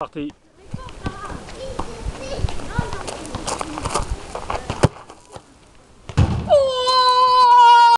Parti.